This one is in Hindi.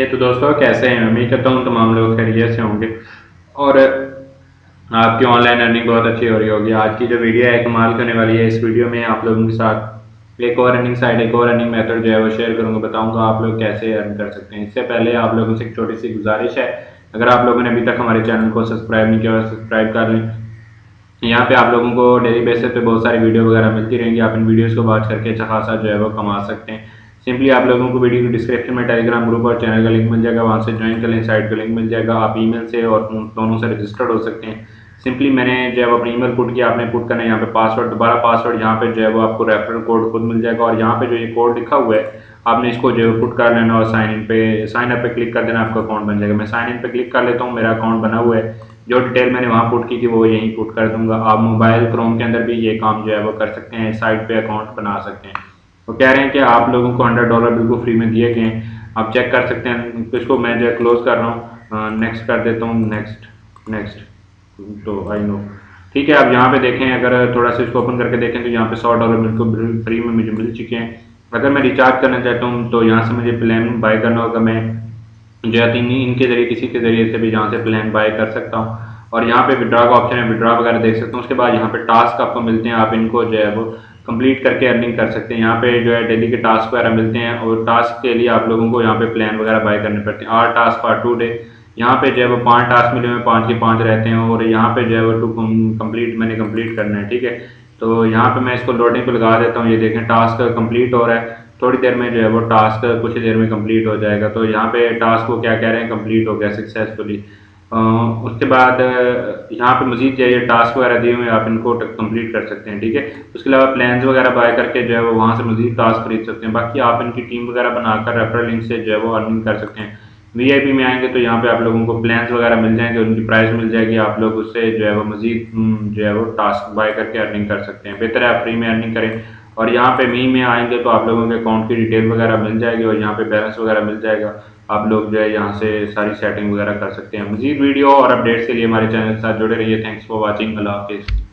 ये तो दोस्तों, कैसे हैं? उम्मीद करता हूँ तमाम लोग खैरियत से होंगे। और, आपकी ऑनलाइन अर्निंग बहुत अच्छी हो रही होगी। आज की जो वीडियो है, कमाल करने वाली है। इस वीडियो में आप लोगों के साथ एक और अर्निंग साइड एक और अर्निंग मेथड जो है, वो शेयर करूँगा। बताऊँगा आप लोग कैसे अर्न कर सकते हैं। इससे पहले आप लोगों से एक छोटी सी गुजारिश है। अगर आप लोगों ने अभी तक हमारे चैनल को सब्सक्राइब नहीं किया सब्सक्राइब कर लें। यहाँ पे आप लोगों को डेली बेसिस पे बहुत सारी वीडियो वगैरह मिलती रहेंगी। आप इन वीडियोस को वॉच करके अच्छा खासा जो है, वो कमा सकते हैं। सिंपली आप लोगों को वीडियो की डिस्क्रिप्शन में टेलीग्राम ग्रुप और चैनल का लिंक मिल जाएगा, वहाँ से ज्वाइन कर लें साइट का लिंक मिल जाएगा, आप ईमेल से और दोनों से रजिस्टर्ड हो सकते हैं। सिंपली मैंने जो है अपनी ईमेल पुट किया, आपने पुट करना है यहाँ पे पासवर्ड दोबारा पासवर्ड यहाँ पे जो है वो आपको रेफरल कोड खुद मिल जाएगा और यहाँ पे जो ये कोड लिखा हुआ है, आपने इसको जो है पुट कर लेना और साइन इन पे साइन अप पे क्लिक कर देना, आपका अकाउंट बन जाएगा। मैं साइन इन पे क्लिक कर लेता हूँ, मेरा अकाउंट बना हुआ है। जो डिटेल मैंने वहाँ पुट की थी, वो यहीं पुट कर दूँगा। आप मोबाइल क्रोम के अंदर भी ये काम जो है वो कर सकते हैं साइट पर अकाउंट बना सकते हैं। वो कह रहे हैं कि आप लोगों को हंड्रेड डॉलर बिल्कुल फ्री में दिए गए हैं। आप चेक कर सकते हैं। इसको मैं जो क्लोज कर रहा हूँ। नेक्स्ट कर देता हूँ। नेक्स्ट नेक्स्ट तो आई नो ठीक है, आप यहाँ पे देखें। अगर थोड़ा सा इसको ओपन करके देखें तो यहाँ पे सौ डॉलर बिल्कुल फ्री में मुझे मिल चुके हैं। अगर मैं रिचार्ज करना चाहता हूँ तो यहाँ से मुझे प्लान बाय करना होगा। मैं जो है इनके ज़रिए, किसी के ज़रिए से भी यहाँ से प्लान बाय कर सकता हूँ। और यहाँ पे विड्रा का ऑप्शन है। विड्रा वगैरह देख सकते हैं। उसके बाद यहाँ पे टास्क आपको मिलते हैं। आप इनको जो है वो कंप्लीट करके अर्निंग कर सकते हैं। यहाँ पे जो है डेली के टास्क वगैरह मिलते हैं और टास्क के लिए आप लोगों को यहाँ पे प्लान वगैरह बाय करने पड़ते हैं। आठ टास्क फॉर टू डे यहाँ पे जो है वो पाँच टास्क मिले हुए हैं, पाँच के पाँच रहते हैं और यहाँ पे जो है वो टू कंप्लीट मैंने कंप्लीट करना है, ठीक है? तो यहाँ पे मैं इसको लोडिंग पे लगा देता हूँ। ये देखें टास्क कंप्लीट हो रहा है। थोड़ी देर में जो है वो टास्क कुछ देर में कंप्लीट हो जाएगा। तो यहाँ पे टास्क को क्या कह रहे हैं? कंप्लीट हो गया सक्सेसफुली उसके बाद यहाँ पे मजीद जो टास्क वगैरह दिए हुए आप इनको कंप्लीट कर सकते हैं, ठीक है? उसके अलावा प्लान्स वगैरह बाय करके जो है, वो वहाँ से मजीद टास्क खरीद सकते हैं। बाकी आप इनकी टीम वगैरह बनाकर रेफरल लिंक से जो है, वो अर्निंग कर सकते हैं। वीआईपी में आएँगे तो यहाँ पे आप लोगों को प्लान्स वगैरह मिल जाएँगे, उनकी प्राइस मिल जाएगी, आप लोग उससे जो है, वो मजीद जो है, वो टास्क बाय करके अर्निंग कर सकते हैं। बेहतर है आप फ्री में अर्निंग करें। और यहाँ पे मई में आएँगे तो आप लोगों के अकाउंट की डिटेल वगैरह मिल जाएगी और यहाँ पे बैलेंस वगैरह मिल जाएगा। आप लोग जो है यहाँ से सारी सेटिंग वगैरह कर सकते हैं। मजीद वीडियो और अपडेट्स के लिए हमारे चैनल के साथ जुड़े रहिए। थैंक्स फॉर वॉचिंग अल्लाह हाफिज़